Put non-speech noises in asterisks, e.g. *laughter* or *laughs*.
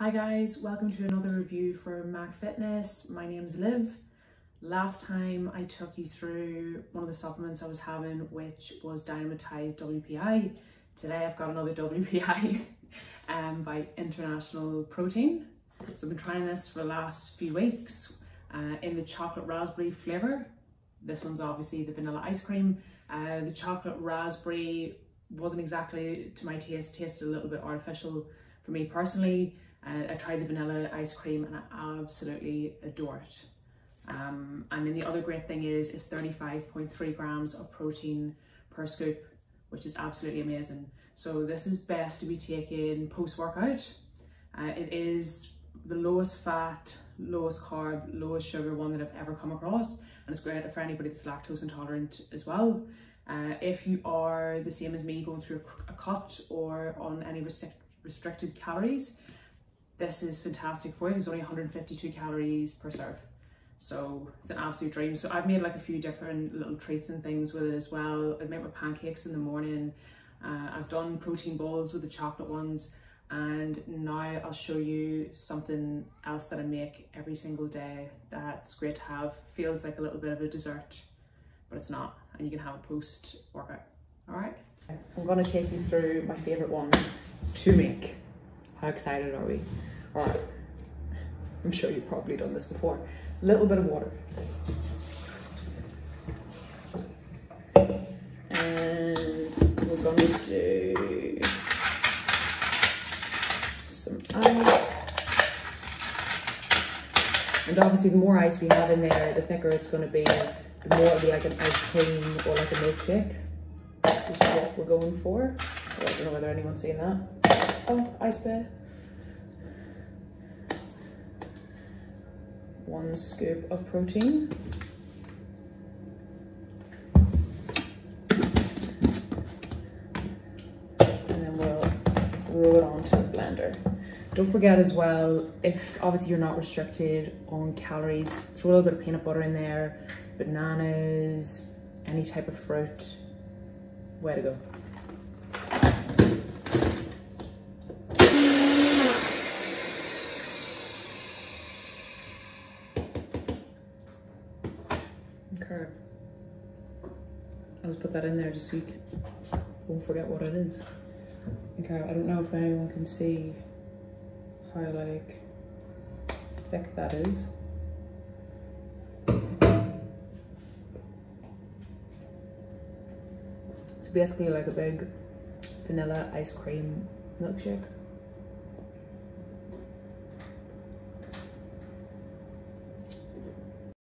Hi guys, welcome to another review for MAK Fitness. My name's Liv. Last time I took you through one of the supplements I was having, which was Dynamatized WPI. Today I've got another *laughs* WPI um, by International Protein. So I've been trying this for the last few weeks uh, in the chocolate raspberry flavour. This one's obviously the vanilla ice cream. Uh, the chocolate raspberry wasn't exactly to my taste, tasted a little bit artificial for me personally. Uh, I tried the vanilla ice cream and I absolutely adore it. Um, and then the other great thing is it's 35.3 grams of protein per scoop, which is absolutely amazing. So this is best to be taken post-workout. Uh, it is the lowest fat, lowest carb, lowest sugar one that I've ever come across. And it's great for anybody that's lactose intolerant as well. Uh, if you are the same as me going through a, cut or on any restric restricted calories, this is fantastic for you. It's only 152 calories per serve. So it's an absolute dream. So I've made like a few different little treats and things with it as well. I've made my pancakes in the morning. Uh, I've done protein balls with the chocolate ones. And now I'll show you something else that I make every single day that's great to have. Feels like a little bit of a dessert, but it's not. And you can have a post workout. All right. I'm gonna take you through my favorite one to make. How excited are we? All right. I'm sure you've probably done this before. A little bit of water. And we're gonna do some ice. And obviously the more ice we have in there, the thicker it's gonna be, the more it'll be like an ice cream or like a milkshake. This is what we're going for. I don't know whether anyone's seen that. Oh, ice bear. one scoop of protein. And then we'll throw it onto the blender. Don't forget as well, if obviously you're not restricted on calories, throw a little bit of peanut butter in there, bananas, any type of fruit, way to go. Curd. I'll just put that in there just so you won't forget what it is. Okay, I don't know if anyone can see how like thick that is. It's basically like a big vanilla ice cream milkshake.